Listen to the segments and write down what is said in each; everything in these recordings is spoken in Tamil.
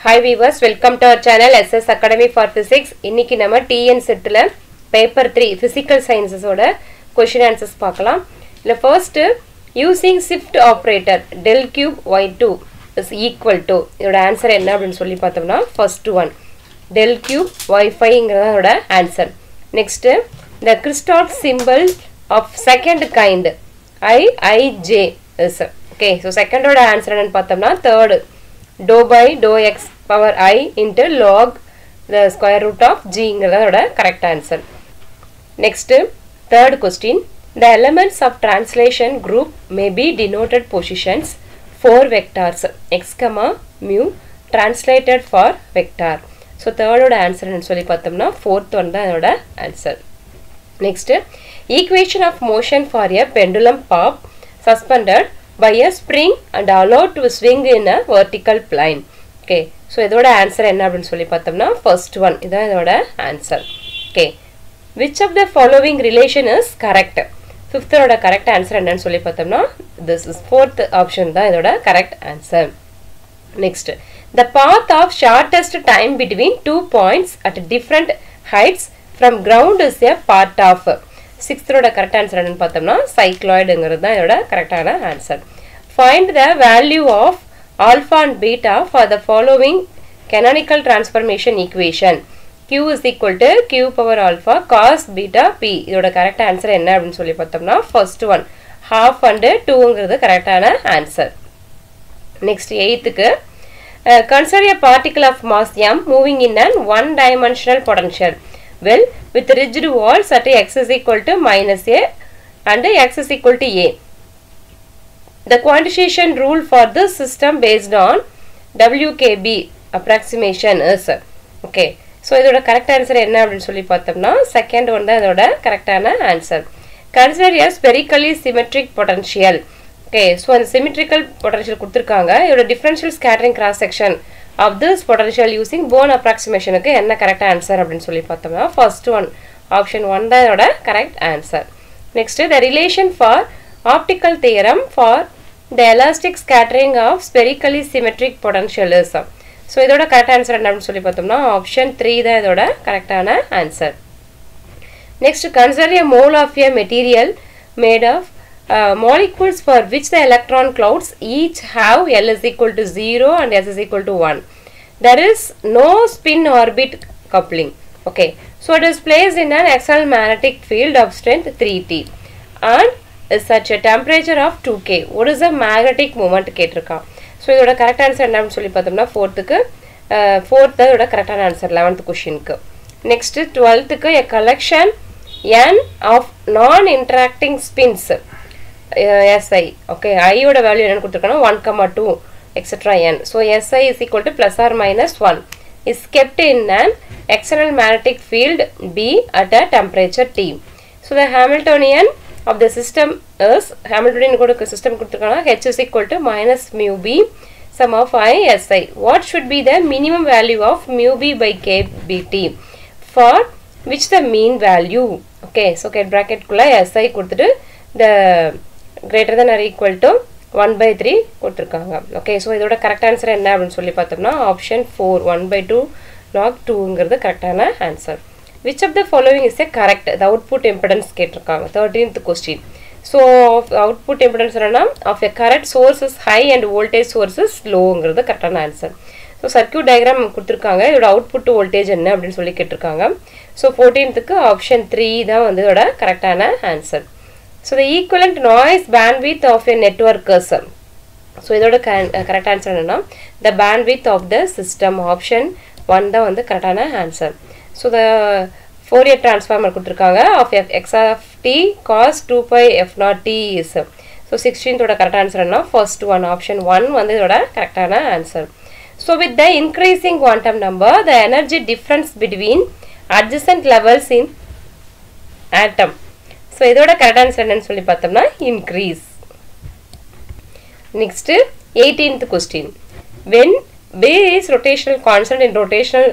Hi viewers welcome to our channel S S academy for physics இன்னைக்கு நம்ம டிஎன் செட்டில் பேப்பர் த்ரீ ஃபிசிக்கல் சயின்சஸோட கொஷின் ஆன்சர்ஸ் பார்க்கலாம். இல்லை first using shift operator del cube y two is equal to இதோட ஆன்சர் என்ன அப்படின்னு சொல்லி பார்த்தோம்னா first one del cube y ஃபைங்கிறதோட answer next the கிறிஸ்டாட் simple of second kind I I is okay so செகண்டோட answer என்னன்னு பார்த்தோம்னா third to by to x power I into log the square root of ஜிங்கிறதோட correct answer next third question the elements of translation group may be denoted positions four vectors x comma mu translated for vector so தேர்டோட ஆன்சர்னு சொல்லி பார்த்தோம்னா ஃபோர்த் ஒன் தான் அதோட answer next equation of motion for a pendulum bob suspended by a spring and allowed to swing in a vertical plane. Okay so இதோட ஆன்சர் என்ன அப்படின்னு சொல்லி பார்த்தோம்னா ஃபர்ஸ்ட் ஒன் இதான் இதோட answer okay which of the following relation is correct ஃபிஃப்த்தோட correct answer என்னன்னு சொல்லி பார்த்தோம்னா திஸ் இஸ் ஃபோர்த் ஆப்ஷன் தான் இதோட correct answer next the path of shortest time between two points at different heights from ground is a part of சிக்ஸ்த்தோட கரெக்ட் ஆன்சர் என்னன்னு பார்த்தோம்னா சைக்ளாய்டுங்கிறது தான் இதோட கரெக்டான answer find the value of alpha and beta for the following canonical transformation equation q is equal to q power alpha cos beta p. இதோட கரெக்ட் ஆன்சர் என்ன அப்படின்னு சொல்லி பார்த்தோம்னா ஃபர்ஸ்ட் ஒன் ஹாஃப் அண்டு டூங்கிறது கரெக்டான answer next எயித்துக்கு consider a particle of mass M moving in and one dimensional potential. Well with rigid walls at x is equal to minus a and x is equal to a. The quantization rule for this system based on WKB approximation is okay. So இதோட கரெக்ட் ஆன்சர் என்ன அப்படின்னு சொல்லி பார்த்தோம்னா செகண்ட் ஒன் தான் இதோட கரெக்டான answer consider as spherically symmetric potential okay so அந்த சிமெட்ரிக்கல் பொட்டன்ஷியல் கொடுத்துருக்காங்க இதோட differential scattering cross section of this potential using Born அப்ராக்சிமேஷனுக்கு என்ன கரெக்ட் ஆன்சர் அப்படின்னு சொல்லி பார்த்தோம்னா ஃபர்ஸ்ட் ஒன் ஆப்ஷன் ஒன் தான் இதோட correct answer next the relation for optical theorem for the elastic scattering of spherically symmetric potential so இதோட கரெக்ட் ஆன்சர் என்ன அப்படின்னு சொல்லி பார்த்தோம்னா ஆப்ஷன் த்ரீ தான் இதோட கரெக்டான answer next consider a mole of a material made of Uh, molecules for which the electron clouds each have L is equal to 0 and S is equal to 1. There is no spin orbit coupling. Okay, so it is placed in an external magnetic field of strength 3T and is such a temperature of 2K. What is the magnetic moment கேட்டிருக்கான் ஸோ இதோட கரெக்ட் ஆன்சர் என்னன்னு சொல்லி பார்த்தோம்னா ஃபோர்த்துக்கு ஃபோர்த்து இதோட கரெக்டான ஆன்சர் லெவன்த் கொஷினுக்கு நெக்ஸ்ட்டு டுவெல்த்துக்கு a collection N of non interacting spins S I okay ஐயோட வேல்யூ என்னென்னு கொடுத்துருக்கோன்னா one comma two extra N so S I is equal to plus or minus one is kept in an external magnetic field B at a temperature T so the Hamiltonian of the system is Hamiltonian கூட சிஸ்டம் கொடுத்துருக்காங்கன்னா H is equal to minus mu B sum of I S I what should be the minimum value of mu B by K B T for which the mean value okay so ket ப்ராக்கெட்குள்ளே S I கொடுத்துட்டு the greater than or equal to one by three கொடுத்துருக்காங்க. ஓகே ஸோ இதோட கரெக்ட் ஆன்சர் என்ன அப்படின்னு சொல்லி பார்த்தோம்னா option four one by two log டூங்கிறது கரெக்டான answer which of the following is a correct the output impedance கேட்டிருக்காங்க. Thirteenth question so output impedance என்னன்னா of a correct sources high and voltage sources லோங்கிறது கரெக்டான ஆன்சர் ஸோ சர்க்கியூட் டயக்ராம் கொடுத்துருக்காங்க. இதோட அவுட்புட் வோல்டேஜ் என்ன அப்படின்னு சொல்லி கேட்டிருக்காங்க. ஸோ ஃபோர்டீன்த்துக்கு ஆப்ஷன் த்ரீ தான் வந்து இதோட கரெக்டான answer so the equivalent noise bandwidth of a networkers so இதோட கரெக்ட் ஆன்சர் என்னன்னா the bandwidth of the system option one தான் வந்து கரெக்டான answer so the Fourier transformer கொடுத்துருக்காங்க. Of F X of T cos two pi F naught T is so சிக்ஸ்டீன்த்தோட correct answer என்ன ஃபர்ஸ்ட் ஒன் ஆப்ஷன் ஒன் வந்து இதோட கரெக்டான answer so with the increasing quantum number the energy difference between adjacent levels in atom so இதோட கரெக்ட் ஆன்சர் என்னன்னு சொல்லி பார்த்தோம்னா increase next eighteenth question when B is rotational constant in rotational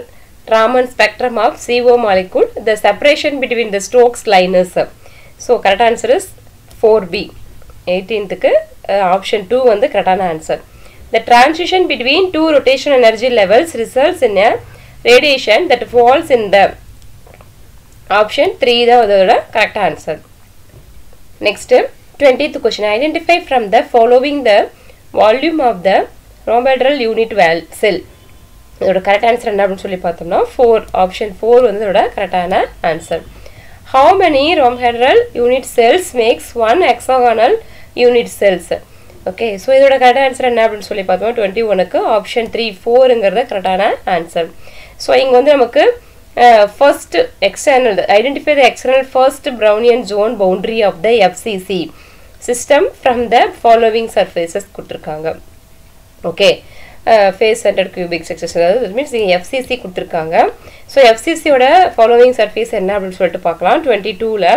Raman spectrum of CO molecule, the separation between the Stokes line is. So, correct answer is 4B. 18th option two வந்து கரெக்டான answer the transition between two rotation energy levels results in a radiation that falls in the option 3 தான் அதோட correct answer next 20th question. Identify from the following the volume of the rhomboedral unit val cell. இதோட கரெக்ட் ஆன்சர் என்ன அப்படின்னு சொல்லி பார்த்தோம்னா ஃபோர் ஆப்ஷன் ஃபோர் வந்து இதோட கரெக்டான answer how many rhombohedral unit cells makes one hexagonal unit cells okay so இதோட கரெக்ட் ஆன்சர் என்ன அப்படின்னு சொல்லி பார்த்தோம்னா டுவெண்ட்டி ஒனுக்கு ஆப்ஷன் த்ரீ ஃபோருங்கிறது கரெக்டான ஆன்சர் ஸோ இங்கே வந்து நமக்கு first external identify the external first Brillouin zone boundary of the FCC system from the following surfaces கொடுத்துருக்காங்க. Okay face centre cubic sections அதாவது மீன்ஸ் நீங்கள் எஃப்சிசி கொடுத்துருக்காங்க. ஸோ எஃப்சிசியோட ஃபாலோவிங் சர்ஃபேஸ் என்ன அப்படின்னு சொல்லிட்டு பார்க்கலாம். டுவெண்ட்டி டூவில்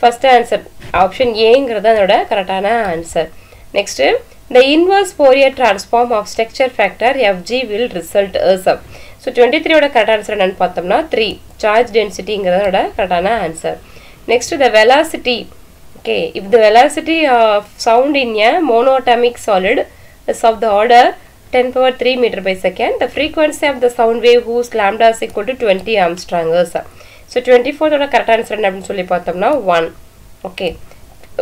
ஃபஸ்ட் ஆன்சர் ஆப்ஷன் ஏங்கிறது அதோட கரெக்டான answer next the inverse Fourier transform of structure factor F G will result up so twenty த்ரீயோட கரெக்ட் ஆன்சர் என்னன்னு பார்த்தோம்னா த்ரீ சார்ஜ் டென்சிட்டிங்கிறதோட கரெக்டான answer next the velocity okay if the velocity of sound in a monatomic solid is of the order 10 power 3 meter by second. The frequency of the sound wave whose lambda is equal to 20 Armstrongers. So 24th ஓட correct answer என்ன அப்படின்னு சொல்லி பார்த்தோம்னா 1. Okay.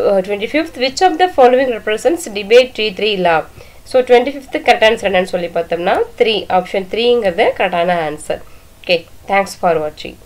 Uh, 25th which of the following represents debate T3 law? So twenty fifth correct answer என்னன்னு சொல்லி பார்த்தோம்னா த்ரீ ஆப்ஷன் த்ரீங்கிறது கரெக்டான ஆன்சர் ஓகே தேங்க்ஸ் ஃபார் வாட்சிங்